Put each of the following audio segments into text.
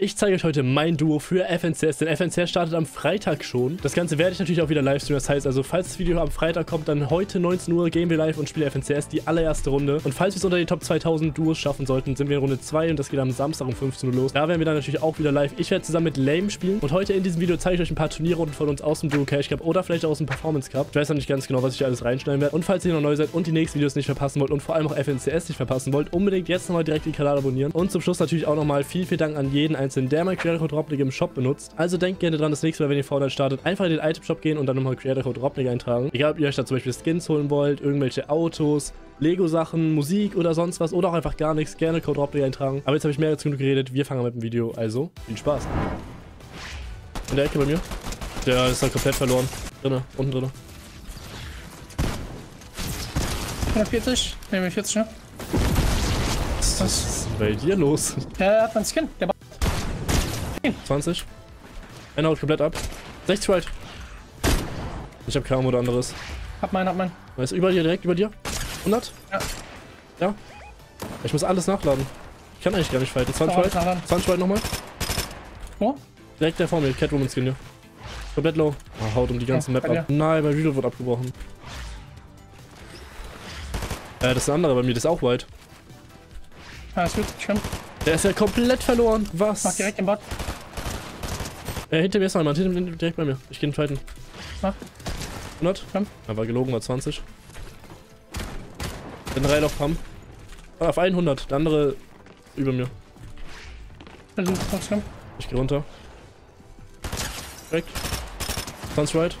Ich zeige euch heute mein Duo für FNCS, denn FNCS startet am Freitag schon. Das Ganze werde ich natürlich auch wieder live streamen, das heißt also, falls das Video am Freitag kommt, dann heute 19 Uhr gehen wir live und spielen FNCS die allererste Runde. Und falls wir es unter die Top 2000 Duos schaffen sollten, sind wir in Runde 2 und das geht am Samstag um 15 Uhr los. Da werden wir dann natürlich auch wieder live. Ich werde zusammen mit Lame spielen und heute in diesem Video zeige ich euch ein paar Turnierrunden von uns aus dem Duo Cash Cup oder vielleicht auch aus dem Performance Cup. Ich weiß noch nicht ganz genau, was ich hier alles reinschneiden werde. Und falls ihr noch neu seid und die nächsten Videos nicht verpassen wollt und vor allem auch FNCS nicht verpassen wollt, unbedingt jetzt nochmal direkt den Kanal abonnieren. Und zum Schluss natürlich auch nochmal viel, viel Dank an jeden Einzelnen, der mein Creator Dropnik im Shop benutzt. Also denkt gerne dran, das nächste Mal, wenn ihr Fortnite startet, einfach in den Item Shop gehen und dann nochmal Creator Code Dropnik eintragen. Egal, ob ihr euch da zum Beispiel Skins holen wollt, irgendwelche Autos, Lego-Sachen, Musik oder sonst was oder auch einfach gar nichts, gerne Code Dropnik eintragen. Aber jetzt habe ich mehr als genug geredet, wir fangen mit dem Video, also viel Spaß. In der Ecke bei mir. Der ist halt komplett verloren. Drinne, unten drinne. 140, nehmen 40, ne? Was ist bei dir los? Der hat einen Skin. Der 20. Einer haut komplett ab. 60 right. Ich hab Camo oder anderes. Hab meinen, hab meinen. Ist über dir, direkt über dir? 100? Ja. Ja. Ich muss alles nachladen. Ich kann eigentlich gar nicht fighten. 20 Ja, right. nachladen. 20 right nochmal. Wo? Direkt der vor mir. Catwoman Skin hier. Komplett low. Ah, haut um die ganze Ja, Map ab. Nein, mein Reload wurde abgebrochen. Äh, das ist ein anderer bei mir. Das ist auch white. Ah, ist gut. Schwimm. Der ist ja komplett verloren. Was? Mach direkt den Bot. Äh, hinter mir ist noch jemand. Hinter mir, direkt bei mir. Ich gehe in den fighten. Mach. 100? Komm. Er war gelogen, war 20. Den Rail auf Pump. Ah, auf 100. Der andere über mir. Ich gehe runter. Weg. 20 right.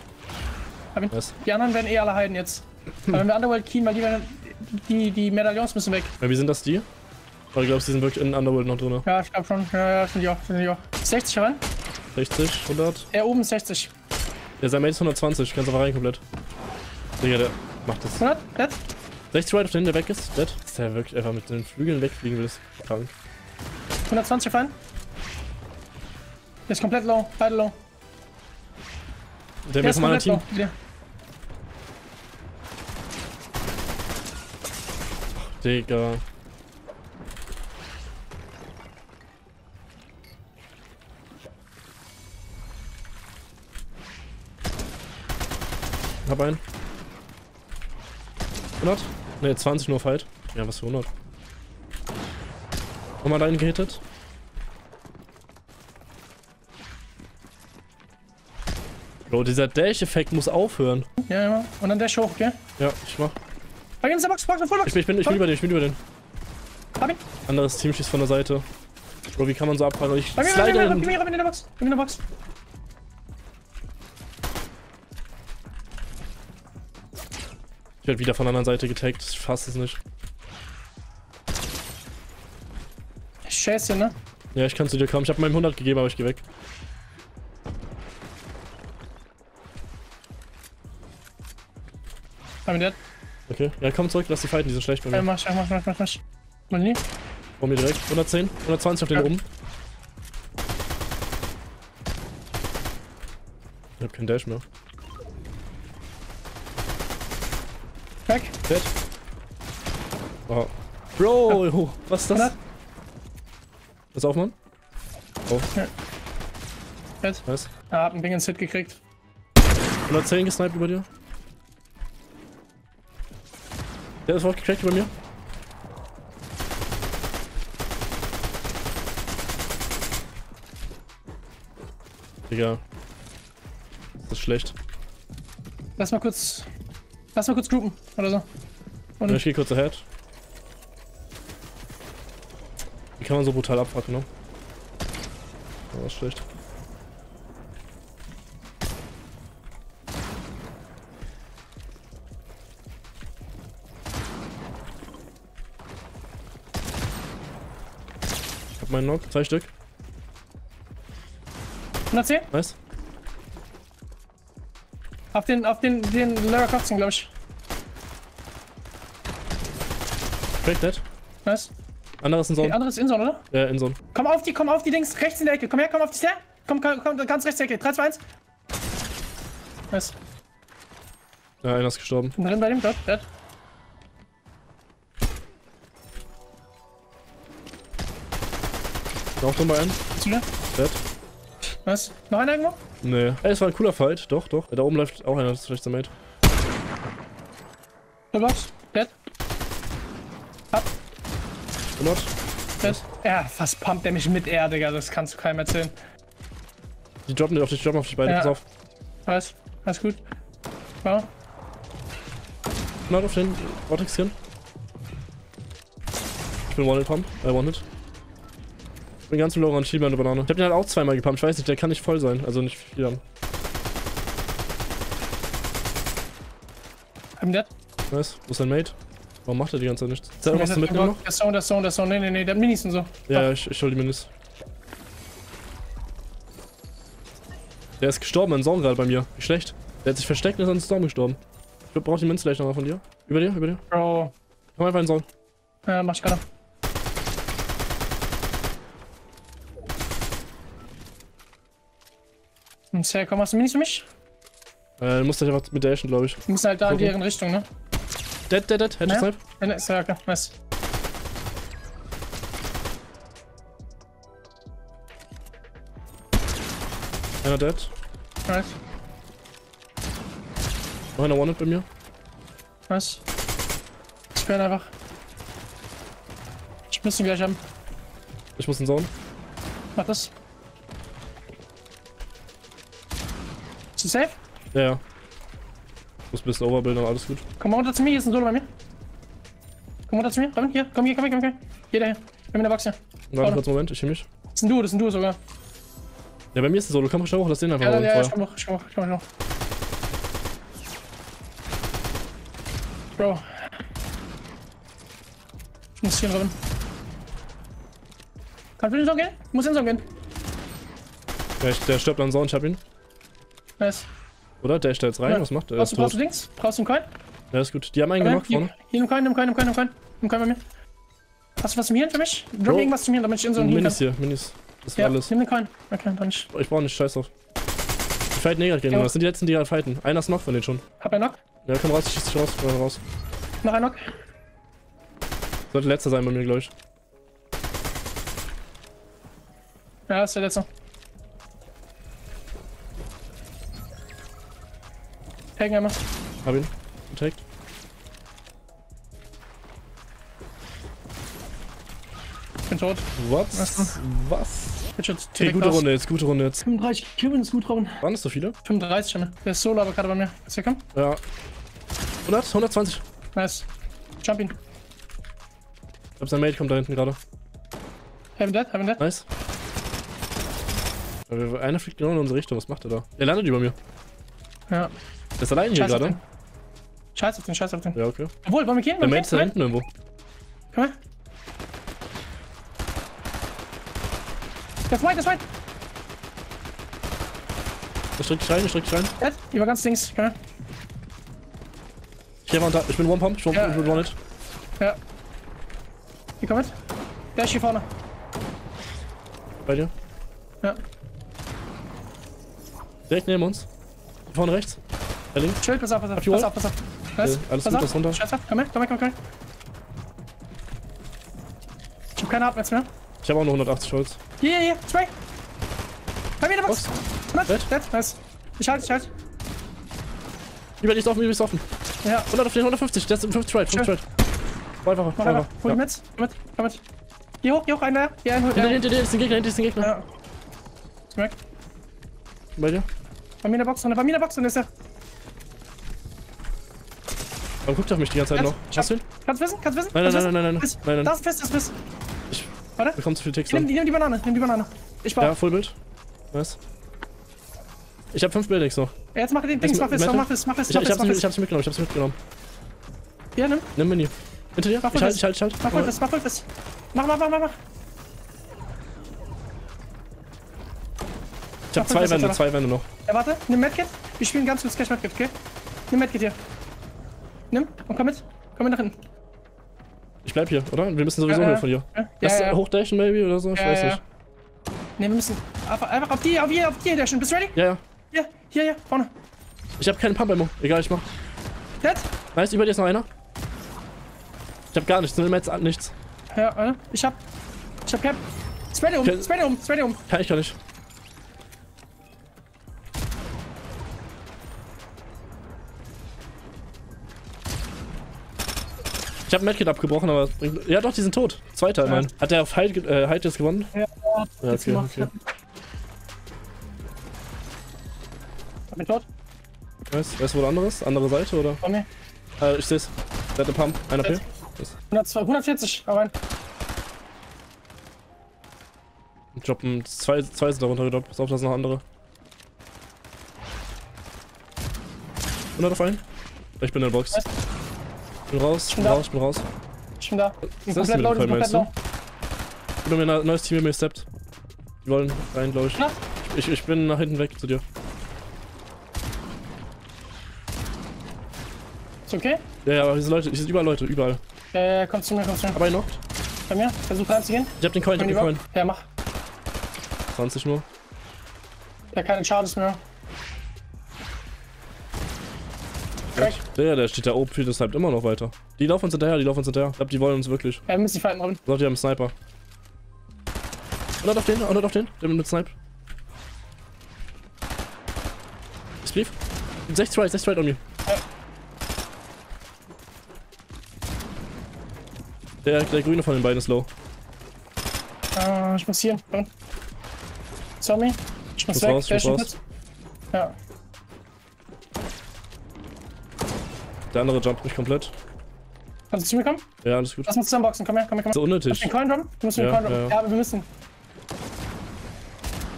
Nice. Die anderen werden eh alle heiden jetzt. Aber wenn wir Underworld keyen, weil die werden. Die, die Medaillons müssen weg. Ja, wie sind das die? Oder glaubst du, die sind wirklich in Underworld noch drin? Ja, ich glaub schon. Ja, ja, sind die auch. Sind die auch. 60 rein? 60, 100. Er oben ist 60. Ja, sein Mate ist 120. Kannst einfach rein komplett. Digga, der macht das. 100? Dead? 60 right auf den, der weg ist. Dead. Dass der wirklich einfach mit den Flügeln wegfliegen will, ist krank. 120 rein? Der ist komplett low. Beide low. Der Der ist anderen komplett Team. low. Digga. Hab einen. 100? Ne, 20 nur Fight. Ja, was für 100? Nochmal einen gehittet. Bro, dieser Dash-Effekt muss aufhören. Ja, ja. Und dann der hoch, gell? Ja, ich mach. Bei der Box, Box, Vollbox. Ich bin, ich bin, ich bin über den, ich bin über den. Hab ihn. Anderes Team schießt von der Seite. Bro, wie kann man so abfragen? Ich mir, slide mir, mir in der Box. Bei mir in der Box. Ich werde wieder von der anderen Seite getaggt. Ich fasse es nicht. Scheiße, ne? Ja, ich kann zu dir kommen. Ich habe meinem 100 gegeben, aber ich gehe weg. Ihn dead. Okay. Ja, komm zurück. Lass die fighten. Die sind schlecht bei Ja, mir. mach, mach, mach, mach, mach. Mal nie. Vor mir direkt. 110. 120 auf den Ja. oben. Ich hab keinen Dash mehr. Weg. Dead. Oh. Bro, was ist das? 100. Pass auf, Mann. Oh, Dead. nice. Ah, hab einen Ding ins Hit gekriegt. 110 gesniped über dir. Der ist gecrackt über mir. Digga. Das ist schlecht. Lass mal kurz. Lass mal kurz groupen. Oder so. Und Ja, ich geh kurz ahead. Wie kann man so brutal abfacken, ne? Oh, das ist schlecht. Ich hab meinen Knock, zwei Stück. 110? Nice. Auf den, auf den, den Lara Kotzen, glaube ich. Crack dead. Nice. Anderes in Die Zone. andere ist Inzone, oder? Äh, in Zone. Komm auf die, komm auf die Dings, rechts in der Ecke. Komm her, komm auf die Stair. Komm, komm, komm ganz rechts in der Ecke. 3, 2, 1. Nice. Ja, einer ist gestorben. Bin drin bei dem, dort, dead. Noch drin bei einem. Zu dir. Dead. Was? Noch einer irgendwo? Nee. Ey, es war ein cooler Fight. Doch, doch. Da oben läuft auch einer. Das ist vielleicht der Mate. Fullbox. Dead. Ab. 100. Dead. Ja, fast pumpt der mich mit R, Digga. Das kannst du keinem erzählen. Die droppen nicht auf dich, droppen auf dich beide. Ja. Pass auf. Alles. Alles gut. Ja. 100 auf den Vortex hin. Ich bin One-Hit-Pump. Äh, One-Hit. Ich bin ganz low an Schieben eine Banane. Ich hab den halt auch zweimal gepumpt. Ich weiß nicht, der kann nicht voll sein. Also nicht viel haben. I'm dead. Nice. Wo ist dein Mate? Warum macht er die ganze Zeit nichts? Zell, was du mitgenommen noch? Der Zone, der Zone, der Zone. Nee, nee, nee. Der hat Minis und so. Ja, ja, ich, ich hol die Minis. Der ist gestorben in Zone gerade bei mir. Wie schlecht. Der hat sich versteckt und ist an Storm gestorben. Ich brauch die Münze gleich nochmal von dir. Über dir, über dir. Bro. Komm einfach in Zone. Ja, mach ich gerade. Und Sir, komm, hast du Minis für mich? Äh, du musst dich einfach mit dashen, glaube ich. Wir müssen halt da in deren Richtung, ne? Dead, dead, dead. Headshot Ja. Snipe. Ja, klar. Nice. Einer dead. Nice. Noch einer One-Hit bei mir. Nice. Ich werde einfach. Ich muss ihn gleich haben. Ich muss in Zone. Mach das. Du safe? Ja, ja. Muss ein bisschen overbilden, aber alles gut. Komm mal runter zu mir, hier ist ein Solo bei mir. Komm runter zu mir, komm hier, komm hier, komm hier, komm hier. Hier daher. Wir haben in der Box hier. Warte kurz Moment, ich heal mich. Das ist ein Duo, das ist ein Duo sogar. Ja, bei mir ist ein Solo. Komm schnell hoch, lass den einfach Ja, mal ja, ja, ich komm noch, ich komm noch, ich komm noch. Bro. Ich muss hier drin. Kannst du in den Song gehen? Muss in den Song gehen. Ja, ich, der stirbt an Zone, ich hab ihn. Nice. Oder? Der jetzt rein, Ja. was macht der? Brauchst du, brauchst du. Dings? Brauchst du einen Coin? Ja, ist gut. Die haben einen Okay, gemacht hier, vorne. hier, nimm Coin, nimm Coin, nimm Coin, nimm Coin, nimm Coin. Bei mir. Hast du was zum Hirn für mich? Drop Bro. irgendwas zum Hirn, damit ich in so einen Minis hier, Minis. Das ist Ja, alles. nimm den Coin. Okay, dann nicht. Ich brauche nicht, scheiß drauf. Die fighten eh grad gegen. Das sind die letzten, die gerade fighten. Einer ist noch von denen schon. Hab einen Knock. Ja, komm raus, ich schieß dich raus. Komm raus. Noch einen Knock. Sollte letzter sein bei mir, glaube ich. Ja, das ist der letzte. Hagen einmal. Hab ihn. Ich bin tot. Was? Was? Jetzt Okay, gute Runde jetzt, gute Runde jetzt. 35 Killen ist gut, Robin. Waren das so viele? 35 schon. Der ist Solo aber gerade bei mir. Ist hier kommen? Ja. 100? 120. Nice. Jump ihn. Ich glaube, sein Mate kommt da hinten gerade. Heaven dead, Heaven dead. Nice. Einer fliegt genau in unsere Richtung. Was macht er da? Er landet über mir. Ja. Der ist allein hier Scheiß gerade. Scheiß auf den, scheiß auf den. Ja, okay. Obwohl, wollen wir gehen? Der Mate ist da hinten irgendwo. Komm her. Das ist weit, das ist weit. Drück dich rein, drück dich rein. Dead. Die war ganz links. Komm her. Ich, unter- ich bin One Pump, ich bin, Ja. ich bin One Hit. Ja. Hier, komm mit. Der ist hier vorne. Bei dir. Ja. Direkt neben uns. Vorne rechts. Der links. Chill, pass auf, pass auf. Hab Pass auf, pass auf. Nice. Okay, alles pass gut, auf. das runter. Scheiß auf. Komm her, komm her, komm her. Ich hab keine Abwärts mehr. Ich habe auch noch 180 Holz. Hier, hier, hier. Spray. Bei mir in der Box. Was? Dead. Dead? Nice. Ich halt, ich halt. Über dich ist offen, über dich ist offen. Ja. 100 auf den 150, der ist im 50 right, 50 right. Einfacher, Mach einfach. einfacher. Hol Ja. ihn mit. Komm mit. Komm mit. Hier hoch, hier hoch, einer. Hier ein. Hinter hinter dir ist ein Gegner, hinter dir ist ein Gegner. ja. Smack. Bei dir. Bei mir in der Box. Bei mir in der Box drin ist er. Aber guckt auf mich die ganze Zeit Ja, noch. Hast du ihn? Kannst du wissen? Kannst du wissen? Nein, nein, nein, nein, nein, nein, nein, nein. ist fest, das ist fest. Ich Warte. bekomme zu viel Ticks Nimm, dann. nimm die Banane. Nimm die Banane. Ich baue. Ja, Fullbild. Nice. Ich hab 5 Buildings noch. Ja, jetzt mach den Dings. Mach es, mach es, mach es, Ich, mach es. ich hab's mitgenommen, ich hab's mitgenommen. Hier, nimm. Nimm Mini. Hinter dir? Mach Ich halt, ich halt, ich halt. Mach voll fest, mach voll fest. Mach, mach, mach, mach, mach. Ich hab zwei Wände, zwei Wände noch. Ja, warte. Nimm Medkit. Wir spielen ganz kurz Cash Medkit, okay? Nimm Medkit hier. Nimm und komm mit. Komm mit nach hinten. Ich bleib hier, oder? Wir müssen sowieso Ja, hier von dir. Ja, Lass ja, hochdashen, maybe, oder so? Ich weiß nicht. Ne, wir müssen einfach, auf die, auf die, auf die dashen. Bist du ready? Ja, ja. Hier, hier, hier, vorne. Ich hab keinen Pump-Ammo. Egal, ich mach. Dead? Nice, über dir ist noch einer. Ich hab gar nichts, nur jetzt nichts. Ja, warte. Ich hab, ich hab Cap. Spray dir um, spray dir um, spray dir um. Kann ich gar nicht. Ich habe Medkit abgebrochen, aber... bringt- Ja doch, die sind tot. Zweiter, Ja. immerhin. Hat der auf Hyde, äh, Hyde jetzt gewonnen? Ja, Ja, jetzt okay, gemacht. okay. Hab ihn tot. Weißt du, wo der andere ist? Andere Seite, oder? Vor mir. Äh, ich seh's. Der hat eine Pump. Einer P. Jetzt. 102, 140, hau rein. Droppen. Zwei, zwei sind darunter gedroppt. Pass auf, da sind noch andere. 100 auf einen. Ich bin in der Box. Was? Bin raus, bin da. raus, bin raus. Ich bin da. Ich bin komplett low, ich bin komplett low. Ich bin mir ein neues Team mit mir steppt. Die wollen rein, glaube ich. Ich. Ich bin nach hinten weg zu dir. Ist okay? Ja, ja, aber hier sind Leute, hier sind überall Leute, überall. Äh, komm zu mir, komm zu mir. Aber ihn noch. Bei mir. Versuch reinzugehen. Ich hab den Coin, ich hab den Coin. Ja, mach. 20 nur. Ja, keine Charges mehr. Crack. Der, der steht da oben, das sniped immer noch weiter. Die laufen uns hinterher, die laufen uns hinterher. Ich glaube, die wollen uns wirklich. Ja, wir müssen die fighten, Robin. Ich glaube, die haben einen Sniper. 100 auf den, 100 auf den, der mit Snipe. Spleef. 60 right, 60 right on me. Ja. Der, der grüne von den beiden ist low. Äh, ich muss hier. Zombie. Ich muss Muss weg. raus, ich muss raus. Ja. Der andere jumpt nicht komplett. Kannst du zu mir kommen? Ja, alles gut. Lass uns zusammenboxen. Komm her, komm her, komm So her. unnötig. Den Coin droppen? Du musst den Ja, Coin droppen. ja. Ja, aber wir müssen.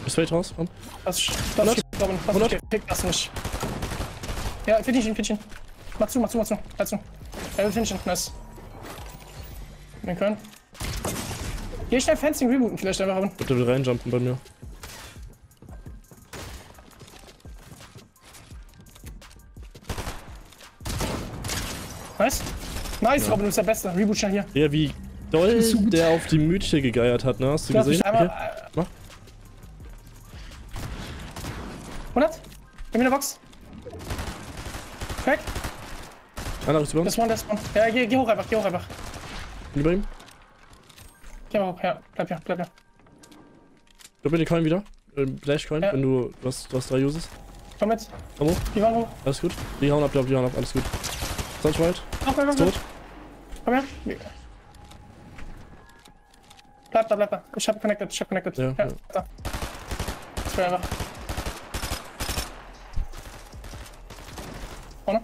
Ist Fade raus, komm. Das ist. Das ist. Das 100. ist. Pick das nicht. Ja, finish ihn, finish ihn. Mach zu, mach zu, mach zu. Halt zu. Er will finishen. Nice. Den Coin. Geh schnell Fencing rebooten, vielleicht einfach, Robin. Der will reinjumpen bei mir. Nice, Robin, du bist der Beste. Reboot schnell hier. Ja, wie doll der auf die Mythe gegeiert hat, ne? Hast du Du gesehen? einmal. Okay. äh, Mach. 100? Gib mir eine Box. Crack. Einer ist über uns. Das one, das one. Ja, geh, geh hoch einfach, geh hoch einfach. Über ihm. Geh mal hoch, ja. Bleib hier, bleib hier. Gib mir den Coin wieder. Ähm, Flash Coin, Ja. wenn du. Du hast, du hast drei Uses. Komm mit. Komm hoch. Die waren hoch. Alles gut. Die hauen ab, die hauen ab, die hauen ab. Alles gut. Sonst right. Komm, komm, komm. Her. Bleib da, bleib da. Ich hab connected, ich hab connected. Ja, ja. da. Das wäre einfach. Vorne.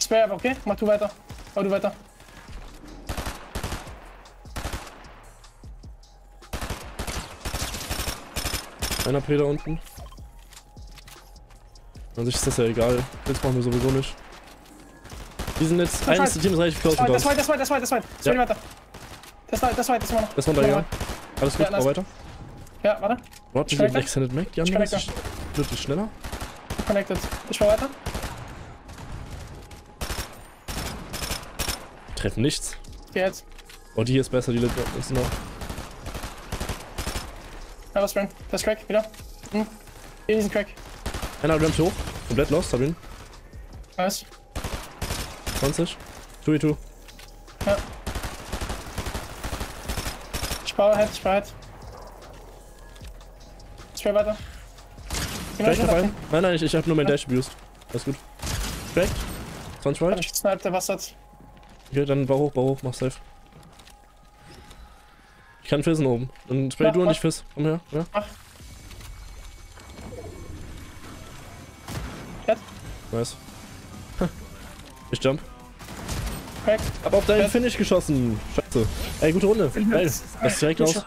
Spray einfach, okay? Mach du weiter. Mach du weiter. Einer P da unten. An sich ist das ja egal. Jetzt brauchen wir sowieso nicht. Die sind jetzt. Das Eines Team ist relativ close Das war, das war, das war, das war, das war. Das Ja. war weiter. Das war, das war, das war noch. Das war da. Alles gut, Ja, nice. weiter. Ja, warte. Warte, diese Connector? Extended Mac, die Ich andere connector. ist wirklich schneller. Connected. Ich fahr weiter. Treffen nichts. Geh jetzt. Oh, die hier ist besser, die lebt ist noch. Ja, was, Brain? Das ist Crack, wieder. Hm. Hier diesen Crack. Einer rampt hoch. Komplett lost, hab ihn. Nice. 20. 2 2 Ja. Ich baue Head, ich baue Head. Ich baue weiter. Vielleicht noch einen? Nein, nein, ich, ich hab nur mein Dash abused. Alles gut. Cracked. 20 Warte, right. ich snipe, der Bastard. Okay, dann bau hoch, bau hoch, mach safe. Ich kann fissen oben. Dann spray Mach, du und mach. ich fiss. Komm her, ja. Mach. Nice. Ich jump. Crack. Hab auf deinen. Finish geschossen. Scheiße. Ey, gute Runde. Geil. Das ist direkt raus.